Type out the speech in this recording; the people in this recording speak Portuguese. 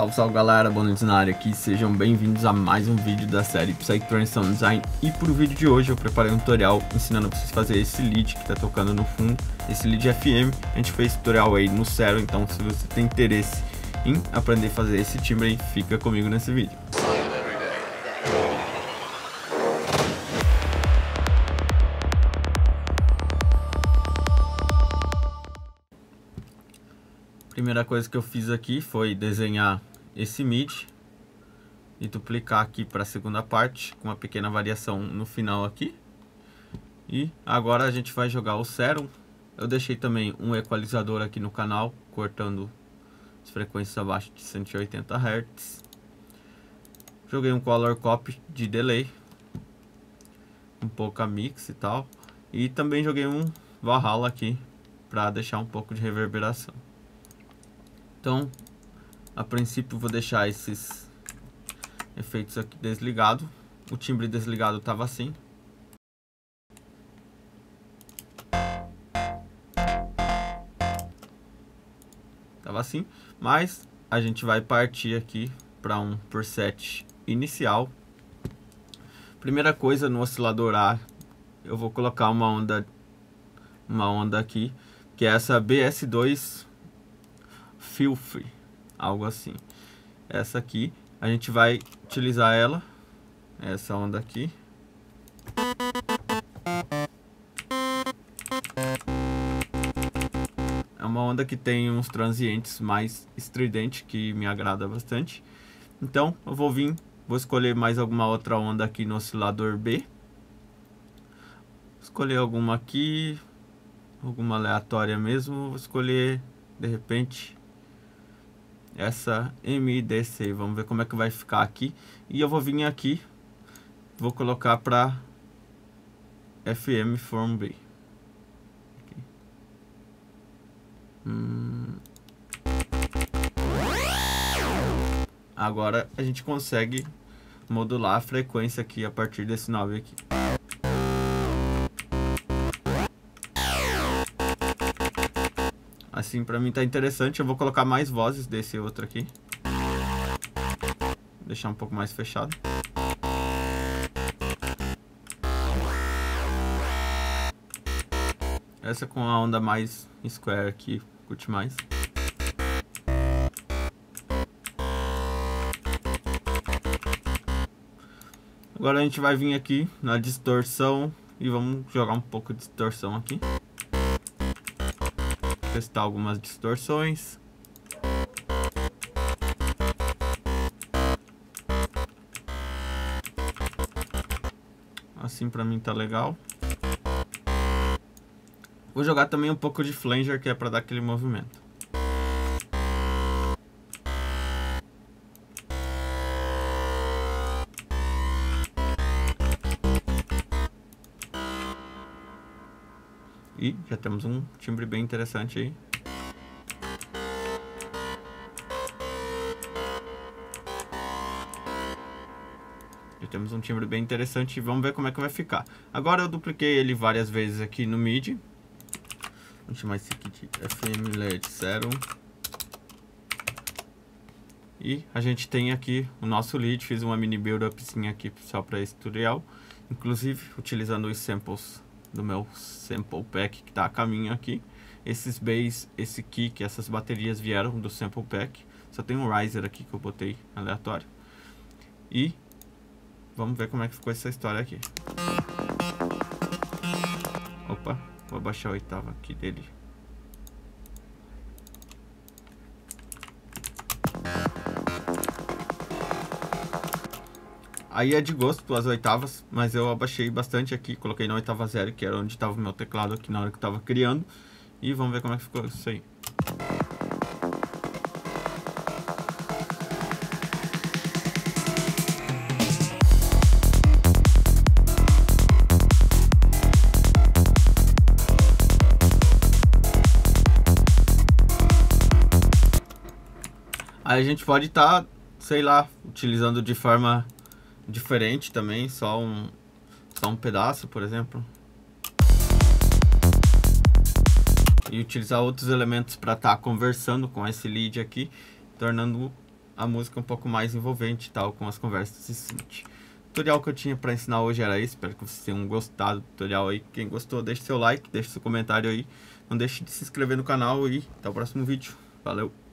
Salve, salve galera, Bonudos na área aqui, sejam bem-vindos a mais um vídeo da série Psych Transition Design. E pro vídeo de hoje eu preparei um tutorial ensinando vocês a fazer esse lead que tá tocando no fundo Esse lead FM, a gente fez tutorial aí no Zero, então se você tem interesse em aprender a fazer esse timbre aí, fica comigo nesse vídeo. Primeira coisa que eu fiz aqui foi desenhar esse MIDI e duplicar aqui para a segunda parte com uma pequena variação no final aqui. E agora a gente vai jogar o Serum. Eu deixei também um equalizador aqui no canal, cortando as frequências abaixo de 180 Hz. Joguei um Color Copy de delay, um pouco a mix e tal. E também joguei um Valhalla aqui para deixar um pouco de reverberação. Então, a princípio vou deixar esses efeitos aqui desligado. O timbre desligado estava assim. Tava assim, mas a gente vai partir aqui para um preset inicial. Primeira coisa no oscilador A, eu vou colocar uma onda uma onda aqui, que é essa BS2 filthy, algo assim. Essa aqui, a gente vai utilizar ela, essa onda aqui. É uma onda que tem uns transientes mais estridente que me agrada bastante. Então, eu vou vir, vou escolher mais alguma outra onda aqui no oscilador B. Escolher alguma aqui, alguma aleatória mesmo, vou escolher de repente essa MDC. Vamos ver como é que vai ficar aqui. E eu vou vir aqui, vou colocar para FM Form B. Hum. Agora a gente consegue modular a frequência aqui a partir desse 9 aqui. Assim, pra mim tá interessante. Eu vou colocar mais vozes desse outro aqui. Deixar um pouco mais fechado. Essa com a onda mais square aqui, curte mais. Agora a gente vai vir aqui na distorção e vamos jogar um pouco de distorção aqui testar algumas distorções. Assim pra mim tá legal. Vou jogar também um pouco de flanger, que é pra dar aquele movimento. E já temos um timbre bem interessante aí. Já temos um timbre bem interessante e vamos ver como é que vai ficar. Agora eu dupliquei ele várias vezes aqui no MIDI. Vamos chamar esse aqui de FM LED 0. E a gente tem aqui o nosso lead, fiz uma mini build-upzinha aqui só para esse tutorial. Inclusive utilizando os samples do meu sample pack que está a caminho aqui. Esses bass, esse kick, essas baterias vieram do sample pack. Só tem um riser aqui que eu botei aleatório. E vamos ver como é que ficou essa história aqui. Opa, vou abaixar a oitava aqui dele. Aí é de gosto as oitavas, mas eu abaixei bastante aqui, coloquei na oitava zero, que era onde estava o meu teclado aqui na hora que eu estava criando. E vamos ver como é que ficou isso aí. Aí a gente pode estar, tá, sei lá, utilizando de forma diferente também, só um, só um pedaço, por exemplo. E utilizar outros elementos para estar tá conversando com esse lead aqui, tornando a música um pouco mais envolvente tal, com as conversas e synth. O tutorial que eu tinha para ensinar hoje era esse, espero que vocês tenham gostado do tutorial aí. Quem gostou, deixe seu like, deixe seu comentário aí. Não deixe de se inscrever no canal e até o próximo vídeo. Valeu!